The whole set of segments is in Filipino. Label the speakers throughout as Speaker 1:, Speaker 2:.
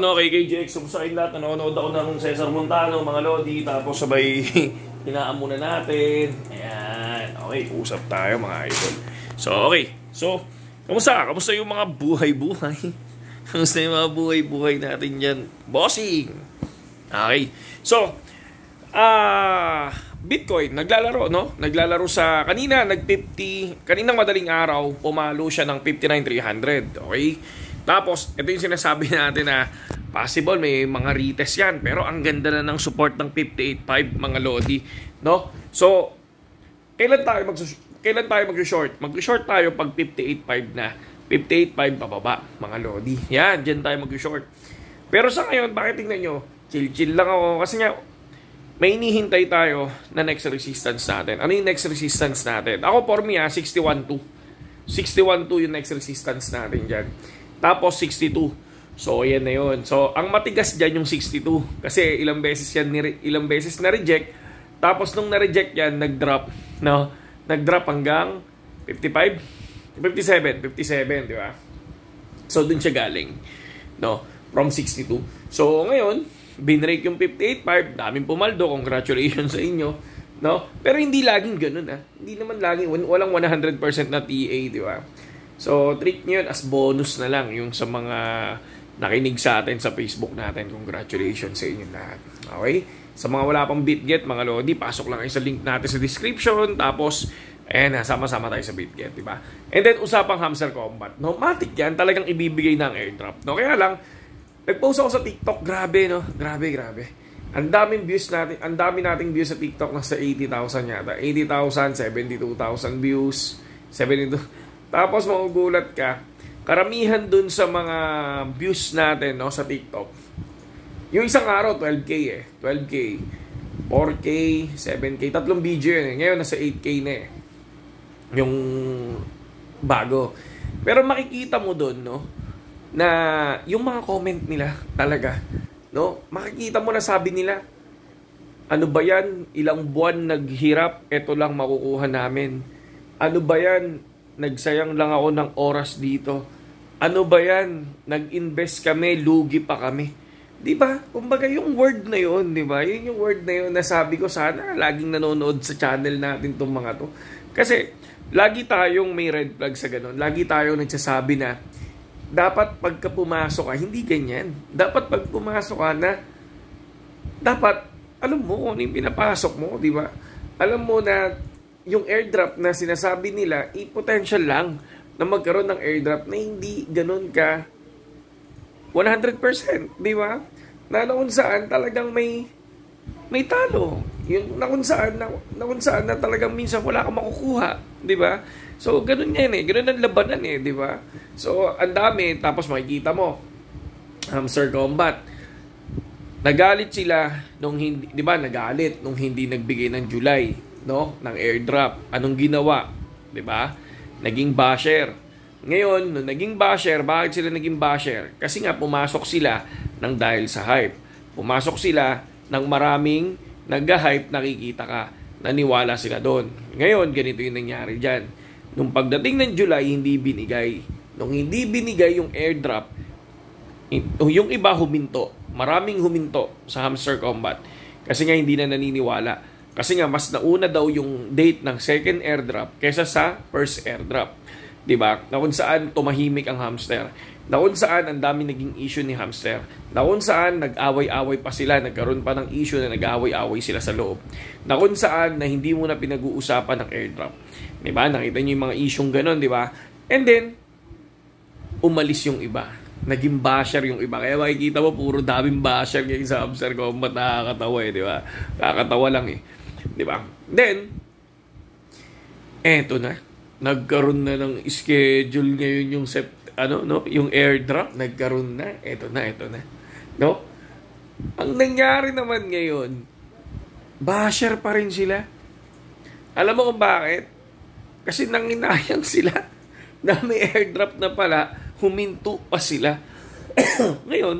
Speaker 1: ano, kay KJX, kayong lahat? Nanonood ako ng Cesar Montano, mga Lodi, tapos sabay hinaan muna natin. Ayan, okay, usap tayo mga idol. So, okay. So, kamusta? Kamusta yung mga buhay-buhay? kamusta yung mga buhay-buhay natin dyan? Bossing! Okay. So, ah... Uh, Bitcoin, naglalaro, no? Naglalaro sa, kanina, nag-50, kaninang madaling araw, pumalo siya ng 59,300, okay? Tapos, ito yung sinasabi natin na possible may mga retest yan. Pero ang ganda na ng support ng 58.5 mga Lodi. No? So, kailan tayo mag kailan tayo mag-short? Mag-short tayo pag 58.5 na. 58.5 pababa, mga Lodi. Yan, dyan tayo mag-short. Pero sa ngayon, bakit tingnan nyo? Chill-chill lang ako. Kasi nga, may inihintay tayo na next resistance natin. Ano yung next resistance natin? Ako, for me, ha, 61.2. 61.2 yung next resistance natin dyan. Tapos 62. So, ayan na yun. So, ang matigas dyan yung 62. Kasi ilang beses yan, ilang beses na-reject. Tapos nung na-reject yan, nag-drop. No? Nag-drop hanggang 55? 57. 57, di ba? So, dun siya galing. No? From 62. So, ngayon, binrake yung 58.5. Daming pumaldo. Congratulations sa inyo. No? Pero hindi laging ganun, ah. Hindi naman laging, walang 100% na TA, di ba? So, treat nyo yun as bonus na lang yung sa mga nakinig sa atin sa Facebook natin. Congratulations sa inyo lahat. Okay? Sa mga wala pang BitGet, mga Lodi, pasok lang kayo sa link natin sa description. Tapos, ayan sama-sama tayo sa BitGet, di ba? And then, usapang hamster combat. No, matik yan. Talagang ibibigay ng airdrop. No, kaya lang, nag-post ako sa TikTok. Grabe, no? Grabe, grabe. Ang daming views natin, ang dami nating views sa TikTok nasa 80,000 yata. 80,000, 72,000 views, 72 tapos magugulat ka, karamihan dun sa mga views natin no, sa TikTok, yung isang araw, 12K eh. 12K. 4K, 7K. Tatlong video yun eh. Ngayon, nasa 8K na eh. Yung bago. Pero makikita mo doon, no? Na yung mga comment nila talaga, no? Makikita mo na sabi nila, ano ba yan? Ilang buwan naghirap, ito lang makukuha namin. Ano ba yan? Nagsayang lang ako ng oras dito. Ano ba yan? Nag-invest kami, lugi pa kami. 'Di ba? Kumbaga yung word na 'yon, 'di ba? Yun yung word na 'yon na sabi ko sana laging nanonood sa channel natin tong mga to. Kasi lagi tayong may red flag sa ganun. Lagi tayong nagsasabi na dapat pagka pumasok ka, hindi ganyan. Dapat pag pumasok ka na dapat alam mo kung ano yung pinapasok mo, 'di ba? Alam mo na yung airdrop na sinasabi nila, i-potential lang na magkaroon ng airdrop na hindi ganun ka 100%, di ba? Na saan talagang may may talo. Yung na kung saan na, na kung saan na talagang minsan wala kang makukuha, di ba? So ganun yan eh, ganun ang labanan eh, di ba? So ang dami tapos makikita mo hamster combat. Nagalit sila nung hindi, di ba? Nagalit nung hindi nagbigay ng July no, ng airdrop. Anong ginawa? 'Di ba? Naging basher. Ngayon, nung naging basher, bakit sila naging basher? Kasi nga pumasok sila ng dahil sa hype. Pumasok sila ng maraming nag-hype, nakikita ka. Naniwala sila doon. Ngayon, ganito yung nangyari dyan. Nung pagdating ng July, hindi binigay. Nung hindi binigay yung airdrop, yung iba huminto. Maraming huminto sa hamster combat. Kasi nga hindi na naniniwala. Kasi nga mas nauna daw yung date ng second airdrop kaysa sa first airdrop. 'Di ba? Kung saan tumahimik ang hamster. Na saan ang dami naging issue ni hamster. Na saan nag-away-away pa sila, nagkaroon pa ng issue na nag-away-away sila sa loob. Na saan na hindi mo na pinag-uusapan ng airdrop. 'Di ba? Nakita niyo yung mga issue ganun, ba? And then umalis yung iba naging basher yung iba. Kaya makikita mo, puro daming basher ngayon sa hamster combat. Nakakatawa eh, di ba? Nakakatawa lang eh. Di ba? Then, eto na. Nagkaroon na ng schedule ngayon yung sept, ano, no? Yung airdrop, nagkaroon na. Eto na, eto na. No? Ang nangyari naman ngayon, basher pa rin sila. Alam mo kung bakit? Kasi nanginayang sila na may airdrop na pala, huminto pa sila. ngayon,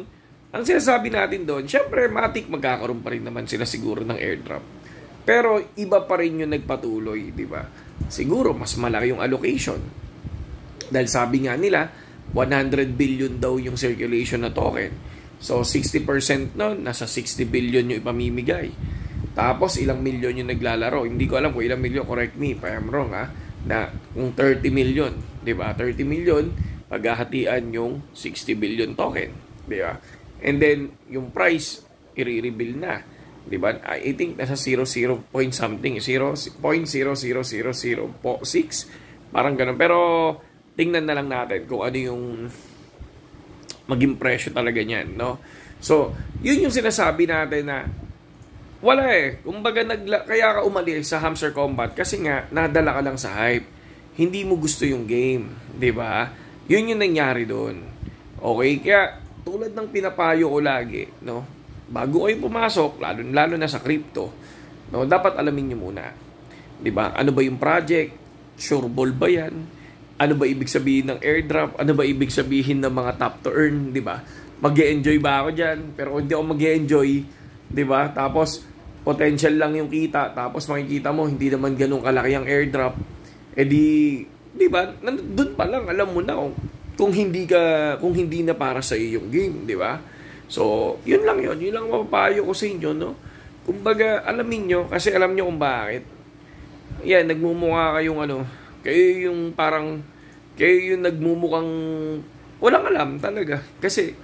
Speaker 1: ang sinasabi natin doon, syempre, matik magkakaroon pa rin naman sila siguro ng airdrop. Pero iba pa rin yung nagpatuloy, di ba? Siguro mas malaki yung allocation. Dahil sabi nga nila, 100 billion daw yung circulation na token. So, 60% nun, nasa 60 billion yung ipamimigay. Tapos, ilang milyon yung naglalaro. Hindi ko alam kung ilang milyon, correct me if I'm wrong ha, na kung 30 million, di ba? 30 million, paghahatian yung 60 billion token, di ba? And then, yung price, i-reveal na. Di ba? I think nasa 00 point something, 0.00006, parang ganun. Pero, tingnan na lang natin kung ano yung maging presyo talaga niyan, no? So, yun yung sinasabi natin na wala eh. Kumbaga, nagla- kaya ka umalis sa Hamster Combat kasi nga, nadala ka lang sa hype. Hindi mo gusto yung game, ba? Yun yung nangyari doon. Okay? Kaya, tulad ng pinapayo ko lagi, no? Bago kayo pumasok, lalo, lalo na sa crypto, no? Dapat alamin nyo muna. Di ba? Ano ba yung project? Sure ball ba yan? Ano ba ibig sabihin ng airdrop? Ano ba ibig sabihin ng mga top to earn? Di ba? mag enjoy ba ako dyan? Pero hindi ako mag enjoy di ba? Tapos, potential lang yung kita. Tapos makikita mo, hindi naman ganun kalaki ang airdrop. Eh di, di ba? Doon pa lang, alam mo na kung, kung hindi ka, kung hindi na para sa iyo yung game, di ba? So, yun lang yun. Yun lang mapapayo ko sa inyo, no? Kumbaga, alamin nyo, kasi alam nyo kung bakit. Yan, nagmumukha kayong ano, kayo yung parang, kayo yung nagmumukhang, walang alam talaga. Kasi,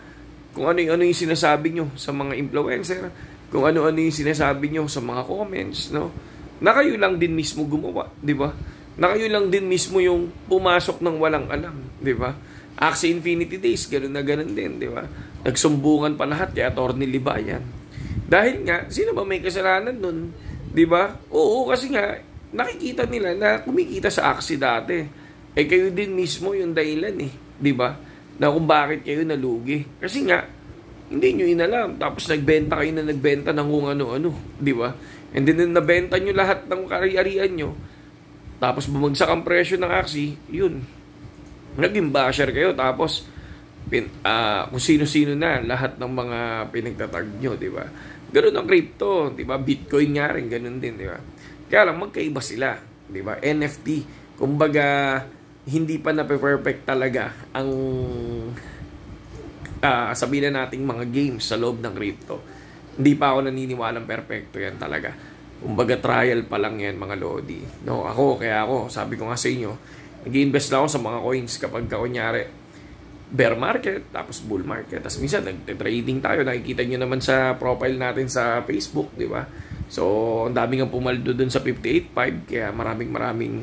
Speaker 1: kung ano ano yung sinasabi nyo sa mga influencer, kung ano-ano yung sinasabi nyo sa mga comments, no? Na kayo lang din mismo gumawa, di ba? Na kayo lang din mismo yung pumasok ng walang alam, di ba? Axie Infinity Days, ganoon na ganoon din, di ba? Nagsumbungan pa lahat kay Atty. Libayan. Dahil nga, sino ba may kasalanan nun? Ba? Oo, kasi nga, nakikita nila na kumikita sa Axie dati. Eh kayo din mismo yung dahilan eh, ba? Na kung bakit kayo nalugi. Kasi nga, hindi nyo inalam. Tapos nagbenta kayo na nagbenta ng kung ano-ano. Ba? And then nabenta nyo lahat ng kari-arian nyo. Tapos bumagsak ang presyo ng Axie. Yun. Naging basher kayo. Tapos pin, uh, kung sino-sino na lahat ng mga pinagtatag nyo. Di ba? Ganun ang crypto. Di ba? Bitcoin nga rin. Ganun din. Di ba? Kaya lang magkaiba sila. Di ba? NFT. Kumbaga, hindi pa na perfect talaga ang uh, sabihin na nating mga games sa loob ng crypto. Hindi pa ako naniniwalang perfecto yan talaga. Kumbaga trial pa lang yan mga lodi. No, ako, kaya ako, sabi ko nga sa inyo, nag-invest lang ako sa mga coins kapag ka, kunyari, bear market, tapos bull market. Tapos minsan, nag-trading tayo. Nakikita nyo naman sa profile natin sa Facebook, di ba? So, ang dami nga pumaldo dun sa 58.5. Kaya maraming maraming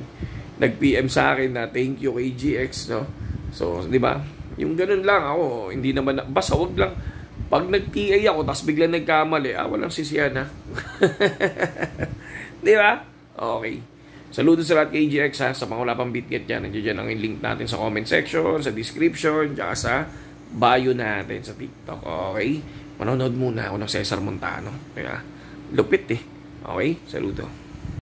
Speaker 1: nag-PM sa akin na thank you kay GX, no? So, di ba? Yung ganun lang ako, hindi naman, basta wag lang, pag nag-TA ako, tapos bigla nagkamali, ah, walang sisiyan ha. Di ba? Okay. Saludo sa lahat kay GX ha, sa mga wala pang BitGet dyan. Nandiyan dyan ang link natin sa comment section, sa description, tsaka sa bio natin sa TikTok. Okay? Manonood muna ako ng Cesar Montano. Kaya, lupit eh. Okay? Saludo.